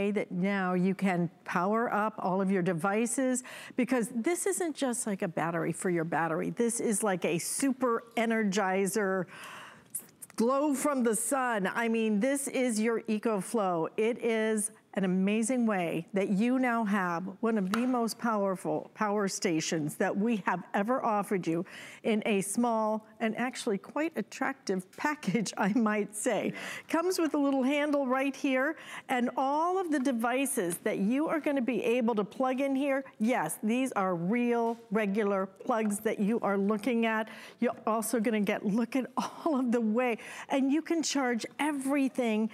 that now you can power up all of your devices because this isn't just like a battery for your battery. This is like a super energizer glow from the sun. I mean, this is your EcoFlow. It is an amazing way that you now have one of the most powerful power stations that we have ever offered you in a small and actually quite attractive package, I might say. Comes with a little handle right here and all of the devices that you are gonna be able to plug in here, yes, these are real, regular plugs that you are looking at. You're also gonna get, look at all of the way, and you can charge everything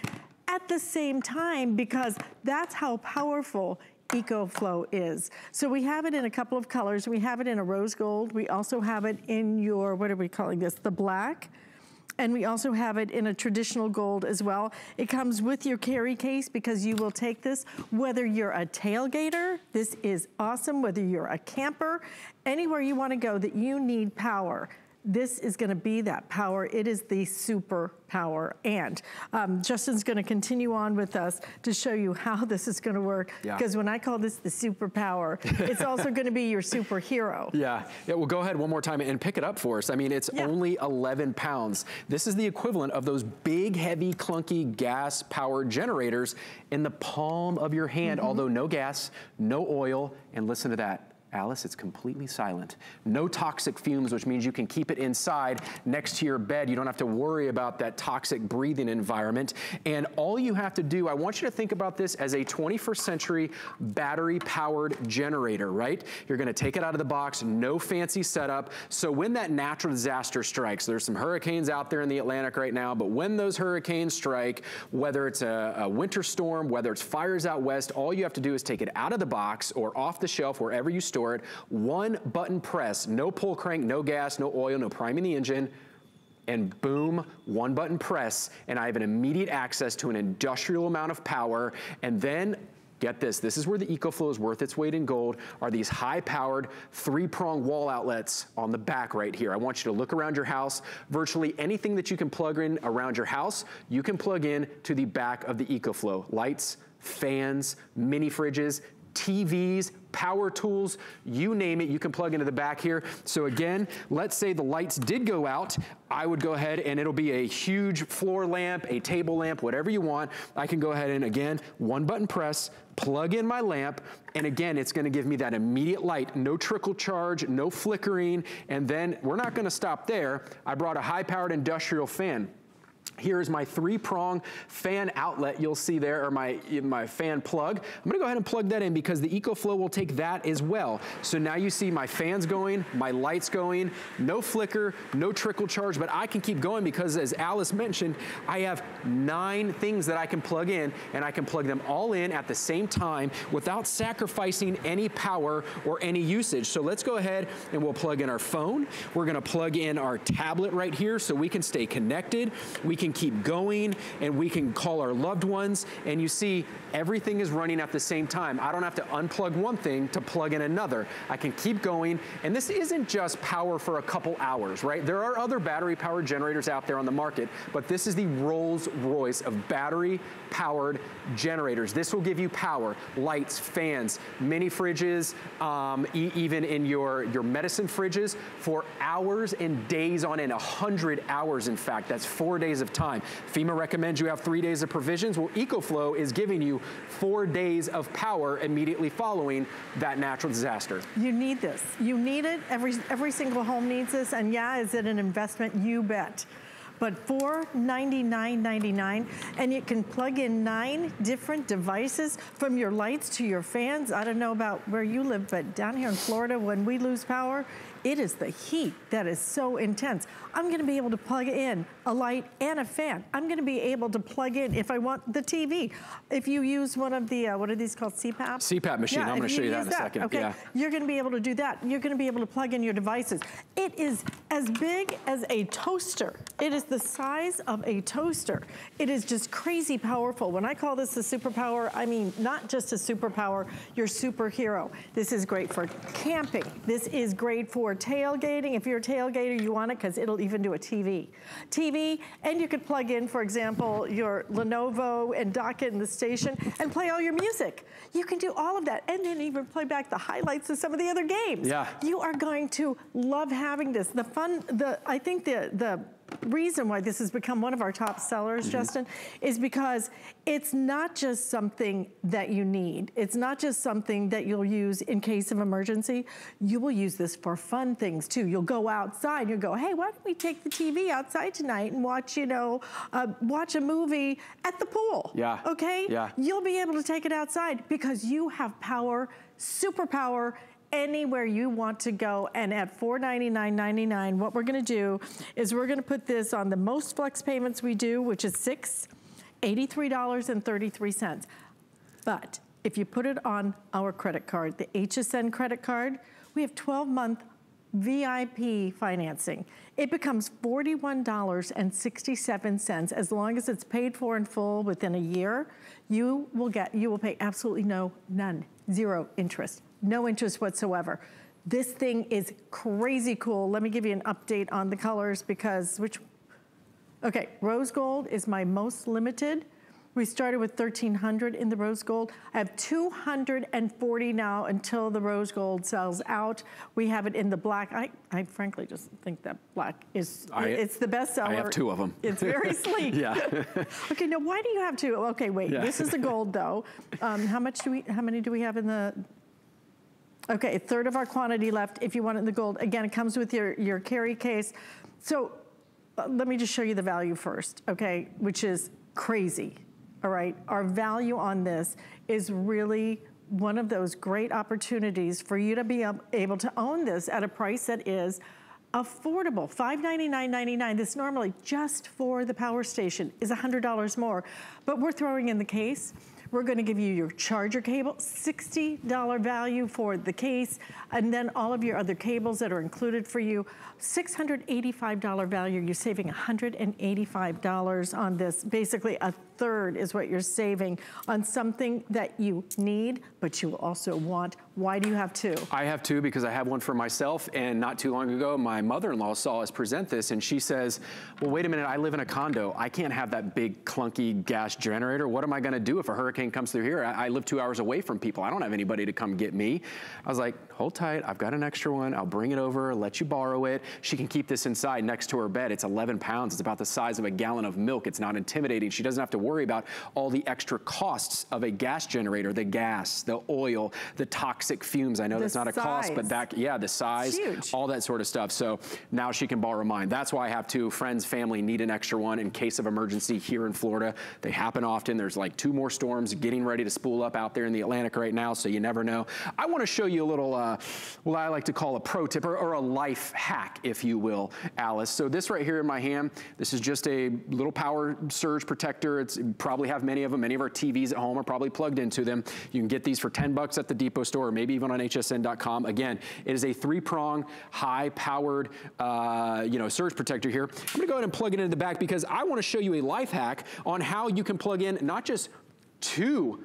at the same time because that's how powerful EcoFlow is. So we have it in a couple of colors. We have it in a rose gold. We also have it in your, what are we calling this? The black. And we also have it in a traditional gold as well. It comes with your carry case because you will take this, whether you're a tailgater, this is awesome, whether you're a camper, anywhere you wanna go that you need power this is gonna be that power. It is the super power. And um, Justin's gonna continue on with us to show you how this is gonna work. Because yeah. when I call this the superpower, it's also gonna be your superhero. Yeah, yeah, well go ahead one more time and pick it up for us. I mean, it's yeah. only 11 pounds. This is the equivalent of those big, heavy, clunky gas powered generators in the palm of your hand, mm -hmm. although no gas, no oil, and listen to that, Alice, it's completely silent. No toxic fumes, which means you can keep it inside next to your bed. You don't have to worry about that toxic breathing environment. And all you have to do, I want you to think about this as a 21st century battery powered generator, right? You're gonna take it out of the box, no fancy setup. So when that natural disaster strikes, there's some hurricanes out there in the Atlantic right now, but when those hurricanes strike, whether it's a, a winter storm, whether it's fires out west, all you have to do is take it out of the box or off the shelf, wherever you store store it. One button press, no pull crank, no gas, no oil, no priming the engine and boom, one button press, and I have an immediate access to an industrial amount of power, and then Get this, this is where the EcoFlow is worth its weight in gold, are these high-powered three-prong wall outlets on the back right here. I want you to look around your house. Virtually anything that you can plug in around your house, you can plug in to the back of the EcoFlow. Lights, fans, mini fridges, TVs, power tools, you name it, you can plug into the back here. So again, let's say the lights did go out, I would go ahead and it'll be a huge floor lamp, a table lamp, whatever you want. I can go ahead and again, one button press, plug in my lamp, and again, it's gonna give me that immediate light, no trickle charge, no flickering, and then we're not gonna stop there. I brought a high powered industrial fan. Here's my three prong fan outlet you'll see there, or my, my fan plug. I'm gonna go ahead and plug that in because the EcoFlow will take that as well. So now you see my fans going, my lights going, no flicker, no trickle charge, but I can keep going because as Alice mentioned, I have nine things that I can plug in and I can plug them all in at the same time without sacrificing any power or any usage. So let's go ahead and we'll plug in our phone. We're gonna plug in our tablet right here so we can stay connected. We can keep going and we can call our loved ones. And you see, everything is running at the same time. I don't have to unplug one thing to plug in another. I can keep going. And this isn't just power for a couple hours, right? There are other battery powered generators out there on the market, but this is the Rolls Royce of battery powered generators. This will give you power, lights, fans, mini fridges, um, e even in your, your medicine fridges for hours and days on end, 100 hours in fact. That's four days of time. FEMA recommends you have three days of provisions. Well, EcoFlow is giving you four days of power immediately following that natural disaster. You need this. You need it. Every, every single home needs this. And yeah, is it an investment? You bet but $499.99 and you can plug in nine different devices from your lights to your fans. I don't know about where you live, but down here in Florida, when we lose power, it is the heat that is so intense. I'm gonna be able to plug in a light and a fan. I'm gonna be able to plug in, if I want the TV, if you use one of the, uh, what are these called, CPAP? CPAP machine, yeah, I'm gonna show you that in a second. Okay, yeah. you're gonna be able to do that. You're gonna be able to plug in your devices. It is as big as a toaster. It is the size of a toaster. It is just crazy powerful. When I call this a superpower, I mean not just a superpower, your superhero. This is great for camping. This is great for tailgating. If you're a tailgater, you want it because it'll even do a TV. TV, and you could plug in, for example, your Lenovo and dock it in the station and play all your music. You can do all of that and then even play back the highlights of some of the other games. Yeah. You are going to love having this. The fun, the I think the the reason why this has become one of our top sellers, mm -hmm. Justin, is because it's not just something that you need. It's not just something that you'll use in case of emergency. You will use this for fun things too. You'll go outside, you'll go, hey, why don't we take the TV outside tonight and watch, you know, uh, watch a movie at the pool? Yeah. Okay? Yeah. You'll be able to take it outside because you have power, superpower, anywhere you want to go. And at $499.99, what we're gonna do is we're gonna put this on the most flex payments we do, which is six, $83.33. But if you put it on our credit card, the HSN credit card, we have 12 month VIP financing. It becomes $41.67 as long as it's paid for in full within a year. You will get, you will pay absolutely no, none, zero interest no interest whatsoever. This thing is crazy cool. Let me give you an update on the colors because which, okay, rose gold is my most limited. We started with 1,300 in the rose gold. I have 240 now until the rose gold sells out. We have it in the black. I, I frankly just think that black is, I, it's the best seller. I have two of them. It's very sleek. yeah. okay, now why do you have two? Okay, wait, yeah. this is the gold though. Um, how much do we, how many do we have in the, Okay, a third of our quantity left if you want it in the gold. Again, it comes with your, your carry case. So uh, let me just show you the value first, okay, which is crazy, all right? Our value on this is really one of those great opportunities for you to be able to own this at a price that is affordable, $599.99. This normally just for the power station is $100 more, but we're throwing in the case. We're gonna give you your charger cable, $60 value for the case, and then all of your other cables that are included for you. $685 value, you're saving $185 on this. Basically a third is what you're saving on something that you need, but you also want. Why do you have two? I have two because I have one for myself and not too long ago, my mother-in-law saw us present this and she says, well, wait a minute, I live in a condo. I can't have that big clunky gas generator. What am I gonna do if a hurricane comes through here? I, I live two hours away from people. I don't have anybody to come get me. I was like, hold tight, I've got an extra one. I'll bring it over, let you borrow it. She can keep this inside next to her bed. It's 11 pounds. It's about the size of a gallon of milk. It's not intimidating. She doesn't have to worry about all the extra costs of a gas generator, the gas, the oil, the toxic fumes. I know the that's not a cost, but that, yeah, the size, all that sort of stuff. So now she can borrow mine. That's why I have two. Friends, family need an extra one in case of emergency here in Florida. They happen often. There's like two more storms getting ready to spool up out there in the Atlantic right now, so you never know. I want to show you a little, uh, what I like to call a pro tip or, or a life hack, if you will, Alice. So this right here in my hand, this is just a little power surge protector. It's probably have many of them. Many of our TVs at home are probably plugged into them. You can get these for 10 bucks at the depot store or maybe even on hsn.com. Again, it is a three-prong, high-powered, uh, you know, surge protector here. I'm gonna go ahead and plug it into the back because I wanna show you a life hack on how you can plug in not just two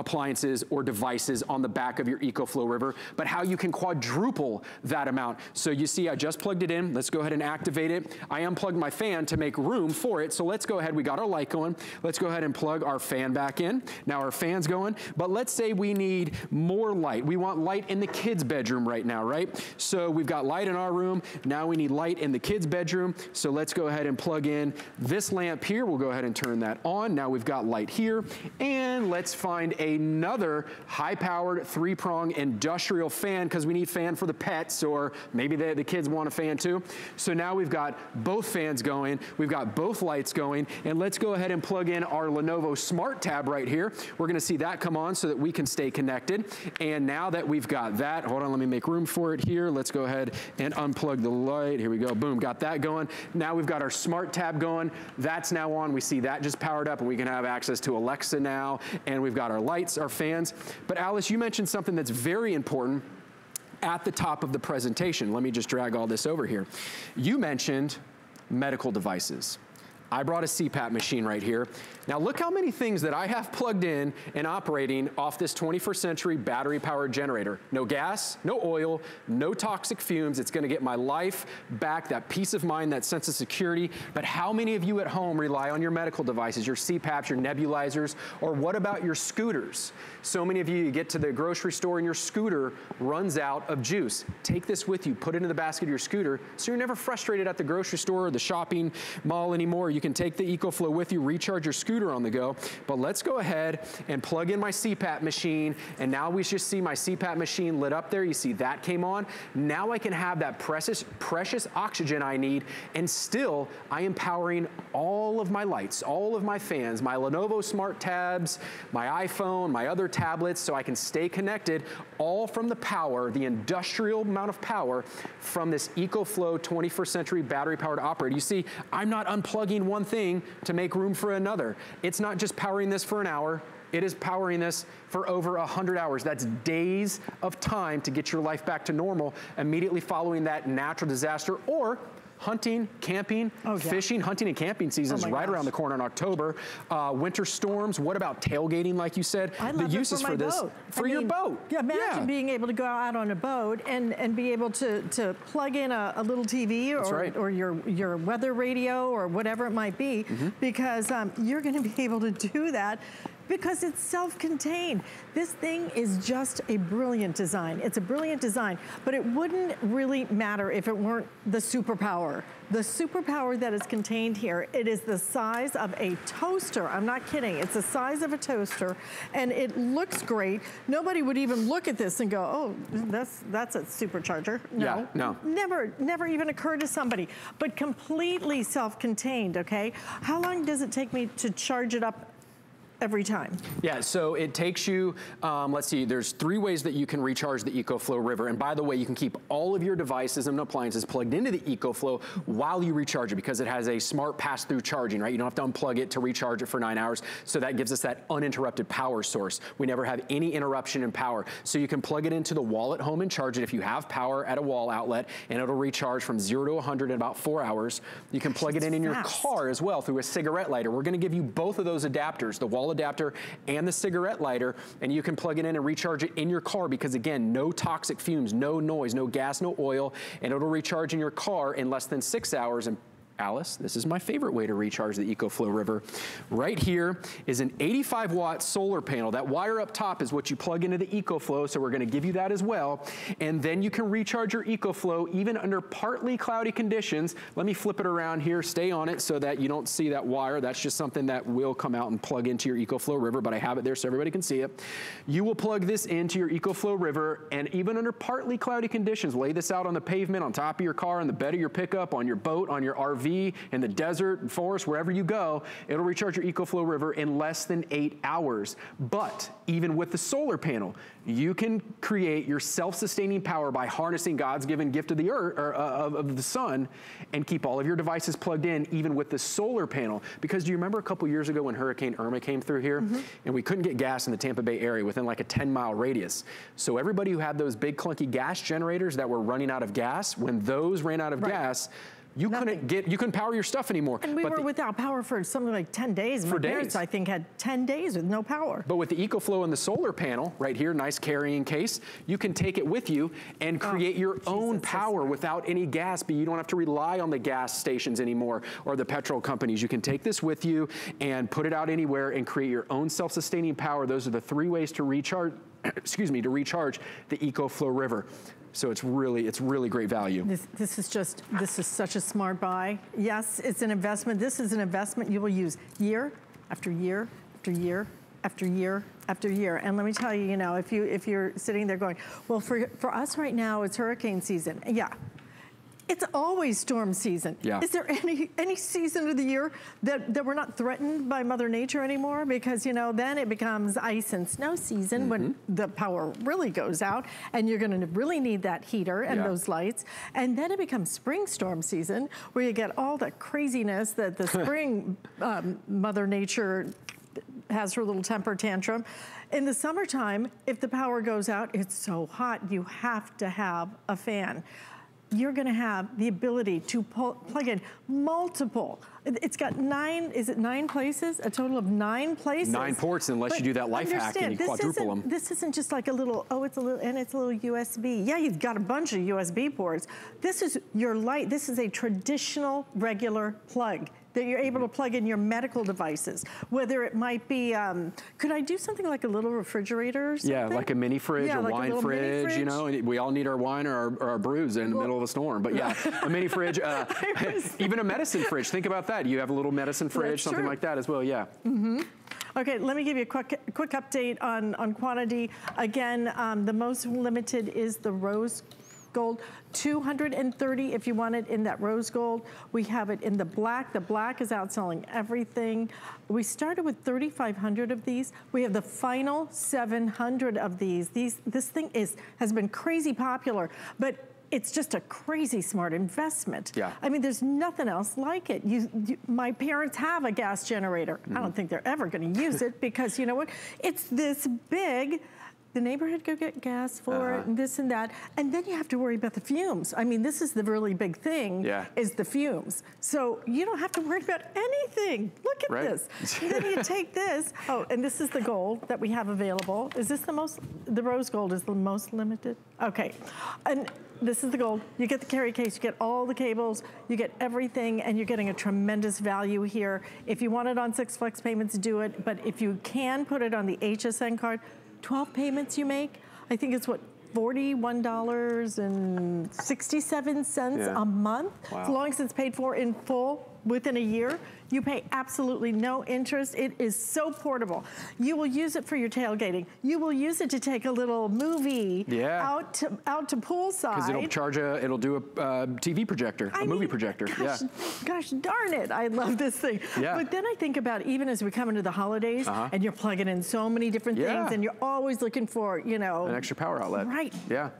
appliances or devices on the back of your EcoFlow River, but how you can quadruple that amount. So you see I just plugged it in. Let's go ahead and activate it. I unplugged my fan to make room for it. So let's go ahead. We got our light going. Let's go ahead and plug our fan back in. Now our fan's going, but let's say we need more light. We want light in the kids' bedroom right now, right? So we've got light in our room. Now we need light in the kids' bedroom. So let's go ahead and plug in this lamp here. We'll go ahead and turn that on. Now we've got light here. And let's find another high-powered three-prong industrial fan because we need fan for the pets or maybe the, the kids want a fan too. So now we've got both fans going, we've got both lights going, and let's go ahead and plug in our Lenovo Smart Tab right here. We're gonna see that come on so that we can stay connected. And now that we've got that, hold on, let me make room for it here. Let's go ahead and unplug the light. Here we go, boom, got that going. Now we've got our Smart Tab going. That's now on. We see that just powered up and we can have access to Alexa now. And we've got our lights, our fans. But Alice, you mentioned something that's very important at the top of the presentation. Let me just drag all this over here. You mentioned medical devices. I brought a CPAP machine right here. Now look how many things that I have plugged in and operating off this 21st century battery powered generator. No gas, no oil, no toxic fumes. It's gonna get my life back, that peace of mind, that sense of security. But how many of you at home rely on your medical devices, your CPAPs, your nebulizers, or what about your scooters? So many of you, you get to the grocery store and your scooter runs out of juice. Take this with you, put it in the basket of your scooter, so you're never frustrated at the grocery store or the shopping mall anymore. You can take the EcoFlow with you, recharge your scooter on the go. But let's go ahead and plug in my CPAP machine. And now we just see my CPAP machine lit up there. You see that came on. Now I can have that precious, precious oxygen I need. And still, I am powering all of my lights, all of my fans, my Lenovo Smart Tabs, my iPhone, my other tablets, so I can stay connected, all from the power, the industrial amount of power from this EcoFlow 21st century battery powered operator. You see, I'm not unplugging one thing to make room for another. It's not just powering this for an hour, it is powering this for over 100 hours. That's days of time to get your life back to normal immediately following that natural disaster or hunting, camping, oh, yeah. fishing, hunting and camping season is oh right gosh. around the corner in October. Uh, winter storms, what about tailgating like you said? I love the uses for, for this. Boat. For I your mean, boat. Yeah, imagine yeah. being able to go out on a boat and, and be able to, to plug in a, a little TV or, right. or your, your weather radio or whatever it might be mm -hmm. because um, you're gonna be able to do that because it's self-contained. This thing is just a brilliant design. It's a brilliant design, but it wouldn't really matter if it weren't the superpower. The superpower that is contained here, it is the size of a toaster. I'm not kidding. It's the size of a toaster and it looks great. Nobody would even look at this and go, oh, that's, that's a supercharger. No, yeah, no. Never, never even occurred to somebody, but completely self-contained, okay? How long does it take me to charge it up every time? Yeah, so it takes you, um, let's see, there's three ways that you can recharge the EcoFlow River. And by the way, you can keep all of your devices and appliances plugged into the EcoFlow while you recharge it because it has a smart pass-through charging, right? You don't have to unplug it to recharge it for nine hours. So that gives us that uninterrupted power source. We never have any interruption in power. So you can plug it into the wall at home and charge it if you have power at a wall outlet and it'll recharge from zero to 100 in about four hours. You can plug it in in your car as well through a cigarette lighter. We're gonna give you both of those adapters, the wall adapter and the cigarette lighter, and you can plug it in and recharge it in your car because again, no toxic fumes, no noise, no gas, no oil, and it'll recharge in your car in less than six hours and Alice, this is my favorite way to recharge the EcoFlow River. Right here is an 85 watt solar panel. That wire up top is what you plug into the EcoFlow, so we're gonna give you that as well. And then you can recharge your EcoFlow even under partly cloudy conditions. Let me flip it around here, stay on it so that you don't see that wire. That's just something that will come out and plug into your EcoFlow River, but I have it there so everybody can see it. You will plug this into your EcoFlow River, and even under partly cloudy conditions, lay this out on the pavement, on top of your car, on the bed of your pickup, on your boat, on your RV, in the desert, forest, wherever you go, it'll recharge your EcoFlow River in less than eight hours. But even with the solar panel, you can create your self-sustaining power by harnessing God's given gift of the earth, or, uh, of, of, the sun, and keep all of your devices plugged in, even with the solar panel. Because do you remember a couple years ago when Hurricane Irma came through here, mm -hmm. and we couldn't get gas in the Tampa Bay area within like a 10-mile radius. So everybody who had those big clunky gas generators that were running out of gas, when those ran out of right. gas, you Nothing. couldn't get, you couldn't power your stuff anymore. And we but were the, without power for something like 10 days. For My days. parents, I think, had 10 days with no power. But with the EcoFlow and the solar panel, right here, nice carrying case, you can take it with you and oh, create oh, your Jesus, own power without any gas, but you don't have to rely on the gas stations anymore or the petrol companies. You can take this with you and put it out anywhere and create your own self-sustaining power. Those are the three ways to recharge, excuse me, to recharge the EcoFlow River. So it's really, it's really great value. This, this is just, this is such a smart buy. Yes, it's an investment. This is an investment you will use year after year after year after year after year. And let me tell you, you know, if you if you're sitting there going, well, for for us right now, it's hurricane season. Yeah, it's always storm season. Yeah. Is there any any season of the year that, that we're not threatened by Mother Nature anymore? Because, you know, then it becomes ice and snow season mm -hmm. when mm-hmm. the power really goes out and you're gonna really need that heater and yeah. those lights. And then it becomes spring storm season where you get all the craziness that the spring um, Mother Nature has her little temper tantrum. In the summertime, if the power goes out, it's so hot, you have to have a fan you're gonna have the ability to pull, plug in multiple. It's got nine, is it nine places? A total of nine places. Nine ports unless but you do that life hack and you quadruple them. This isn't just like a little, oh, it's a little, and it's a little USB. Yeah, you've got a bunch of USB ports. This is your light, this is a traditional regular plug that you're able to plug in your medical devices, whether it might be, um, could I do something like a little refrigerator Yeah, like a mini fridge, yeah, a like wine fridge, fridge, you know, we all need our wine or our, or our brews in well, the middle of a storm. But yeah, a mini fridge, uh, even a medicine fridge. Think about that. You have a little medicine fridge, That's something true. like that as well, yeah. Mm -hmm. Okay, let me give you a quick, quick update on, on quantity. Again, um, the most limited is the rose gold. 230 if you want it in that rose gold. We have it in the black. The black is outselling everything. We started with 3,500 of these. We have the final 700 of these. These This thing is has been crazy popular, but it's just a crazy smart investment. Yeah. I mean, there's nothing else like it. You, you my parents have a gas generator. Mm -hmm. I don't mm-hmm. think they're ever gonna use it because you know what? It's this big, the neighborhood go get gas for uh -huh. it and this and that. And then you have to worry about the fumes. I mean, this is the really big thing yeah. is the fumes. So you don't have to worry about anything. Look at right. this. and then you take this. Oh, and this is the gold that we have available. Is this the most, the rose gold is the most limited? Okay. And this is the gold. You get the carry case, you get all the cables, you get everything, and you're getting a tremendous value here. If you want it on six flex payments, do it. But if you can put it on the HSN card, 12 payments you make, I think it's what, $41.67 yeah. a month, wow. as long as it's paid for in full within a year. You pay absolutely no interest. It is so portable. You will use it for your tailgating. You will use it to take a little movie yeah. out to out to poolside. Because it'll charge a, it'll do a uh, TV projector, I a mean, movie projector. Gosh, yeah. gosh darn it, I love this thing. Yeah. But then I think about even as we come into the holidays uh -huh. and you're plugging in so many different yeah. things and you're always looking for, you know. An extra power outlet. Right. Yeah.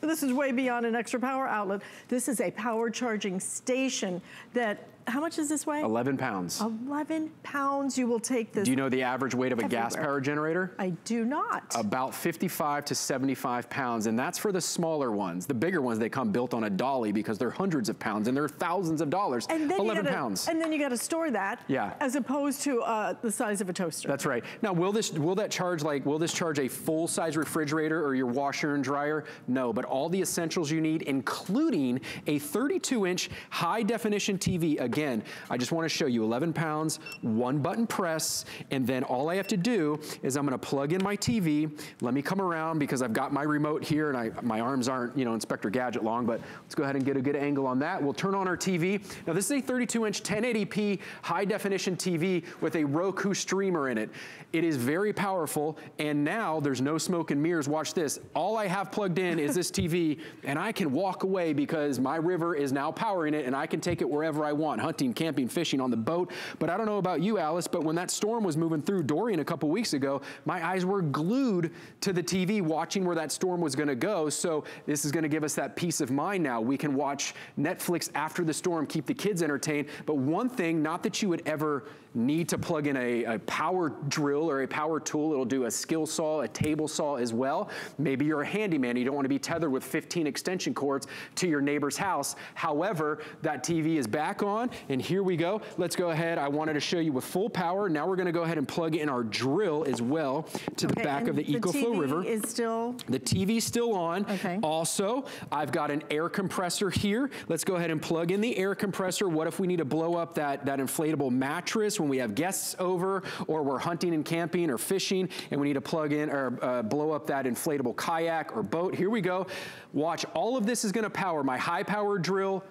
This is way beyond an extra power outlet. This is a power charging station that how much is this weigh? 11 pounds. 11 pounds you will take this. Do you know the average weight of a gas power generator? I do not. About 55 to 75 pounds, and that's for the smaller ones. The bigger ones, they come built on a dolly because they're hundreds of pounds and they're thousands of dollars. And then 11 gotta, pounds. And then you got to store that. Yeah. As opposed to uh, the size of a toaster. That's right. Now, will this will that charge like will this charge a full size refrigerator or your washer and dryer? No, but all the essentials you need, including a 32 inch high definition TV. Again, I just want to show you 11 pounds, one button press, and then all I have to do is I'm going to plug in my TV. Let me come around because I've got my remote here and I, my arms aren't, you know, Inspector Gadget long, but let's go ahead and get a good angle on that. We'll turn on our TV. Now this is a 32 inch 1080p high definition TV with a Roku streamer in it. It is very powerful and now there's no smoke and mirrors. Watch this. All I have plugged in is this TV and I can walk away because my river is now powering it and I can take it wherever I want, hunting, camping, fishing on the boat. But I don't know about you, Alice, but when that storm was moving through Dorian a couple weeks ago, my eyes were glued to the TV watching where that storm was gonna go. So this is gonna give us that peace of mind now. We can watch Netflix after the storm, keep the kids entertained. But one thing, not that you would ever need to plug in a, a, power drill or a power tool. It'll do a skill saw, a table saw as well. Maybe you're a handyman. You don't want to be tethered with 15 extension cords to your neighbor's house. However, that TV is back on and here we go. Let's go ahead. I wanted to show you with full power. Now we're going to go ahead and plug in our drill as well to the back of the, EcoFlow River. the EcoFlow TV River. is still? The TV's still on. Okay. Also, I've got an air compressor here. Let's go ahead and plug in the air compressor. What if we need to blow up that, that inflatable mattress when we have guests over or we're hunting and camping or fishing and we need to plug in or uh, blow up that inflatable kayak or boat. Here we go. Watch, all of this is gonna power my high power drill,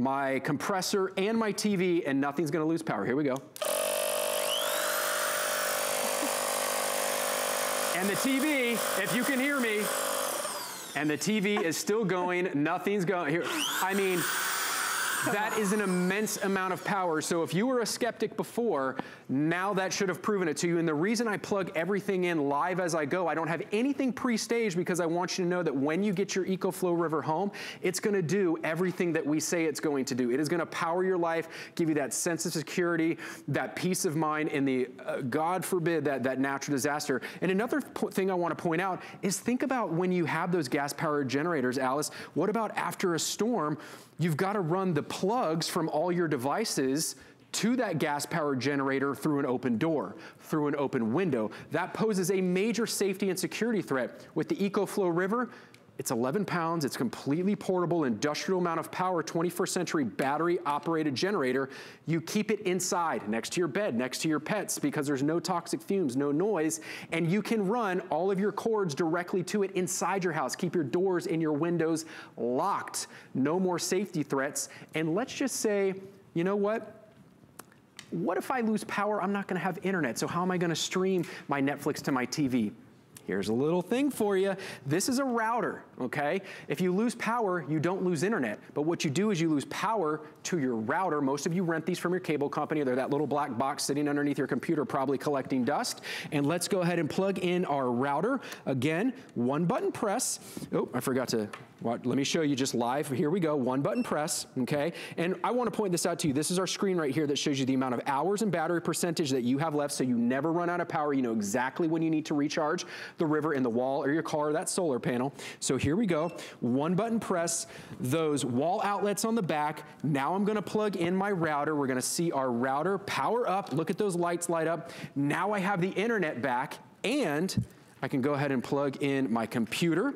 my compressor, and my TV, and nothing's gonna lose power. Here we go. And the TV, if you can hear me, and the TV is still going, nothing's going, here, I mean, that is an immense amount of power. So if you were a skeptic before, now that should have proven it to you. And the reason I plug everything in live as I go, I don't have anything pre-staged because I want you to know that when you get your EcoFlow River home, it's gonna do everything that we say it's going to do. It is gonna power your life, give you that sense of security, that peace of mind, and the, uh, God forbid, that, that natural disaster. And another thing I wanna point out is think about when you have those gas-powered generators, Alice, what about after a storm, you've gotta run the plugs from all your devices to that gas powered generator through an open door, through an open window. That poses a major safety and security threat. With the EcoFlow River, it's 11 pounds, it's completely portable, industrial amount of power, 21st century battery operated generator. You keep it inside, next to your bed, next to your pets, because there's no toxic fumes, no noise, and you can run all of your cords directly to it inside your house. Keep your doors and your windows locked. No more safety threats. And let's just say, you know what? What if I lose power? I'm not gonna have internet, so how am I gonna stream my Netflix to my TV? Here's a little thing for you. This is a router, okay? If you lose power, you don't lose internet. But what you do is you lose power to your router. Most of you rent these from your cable company. They're that little black box sitting underneath your computer, probably collecting dust. And let's go ahead and plug in our router. Again, one button press. Oh, I forgot to let me show you just live. Here we go, one button press, okay? And I wanna point this out to you. This is our screen right here that shows you the amount of hours and battery percentage that you have left so you never run out of power. You know exactly when you need to recharge the river in the wall or your car that solar panel. So here we go, one button press, those wall outlets on the back. Now I'm gonna plug in my router. We're gonna see our router power up. Look at those lights light up. Now I have the internet back and I can go ahead and plug in my computer.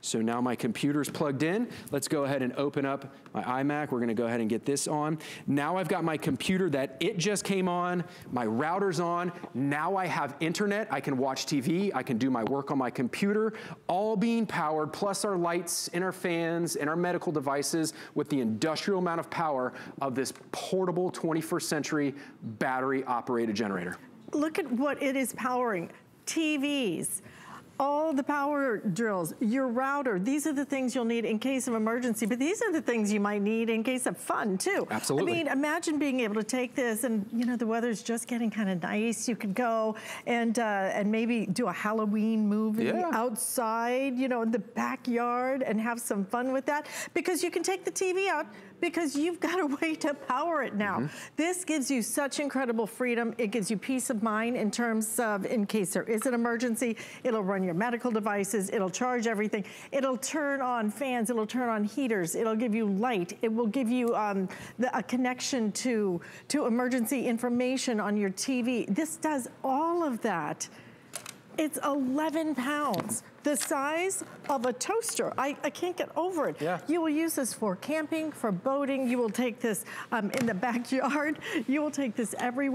So now my computer's plugged in. Let's go ahead and open up my iMac. We're gonna go ahead and get this on. Now I've got my computer that it just came on, my router's on. Now I have internet, I can watch TV, I can do my work on my computer, all being powered, plus our lights and our fans and our medical devices with the industrial amount of power of this portable 21st century battery operated generator. Look at what it is powering. TVs, all the power drills, your router, these are the things you'll need in case of emergency, but these are the things you might need in case of fun too. Absolutely. I mean, imagine being able to take this and, you know, the weather's just getting kind of nice. You could go and uh, and maybe do a Halloween movie yeah. outside, you know, in the backyard and have some fun with that because you can take the TV out because you've got a way to power it now. Mm -hmm. This gives you such incredible freedom. It gives you peace of mind in terms of in case there is an emergency, it'll run your medical devices, it'll charge everything, it'll turn on fans, it'll turn on heaters, it'll give you light, it will give you um, the, a connection to, to emergency information on your TV. This does all of that. It's 11 pounds the size of a toaster. I, I can't get over it. Yeah. You will use this for camping, for boating. You will take this um, in the backyard. You will take this everywhere.